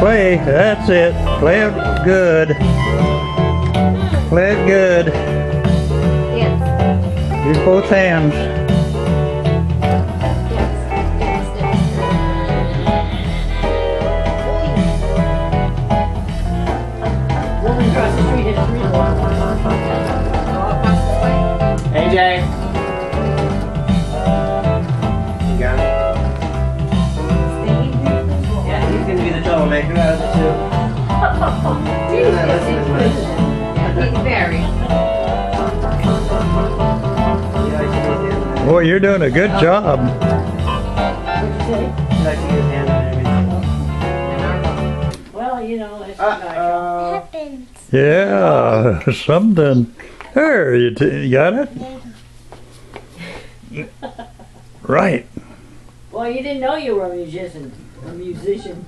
Play. That's it. Play it good. Play it good. Yes. Use both hands. Yes. Woman across the street has three AJ. Troublemaker out of the two. Yes. Yeah, listen as much. He's very. You like to use his hand. Boy, you're doing a good job. You like to use his hand and everything. Well, you know, it's Uh-oh. Happens. Yeah, something. There, you, t- you got it? Right. Well, you didn't know you were a musician. A musician.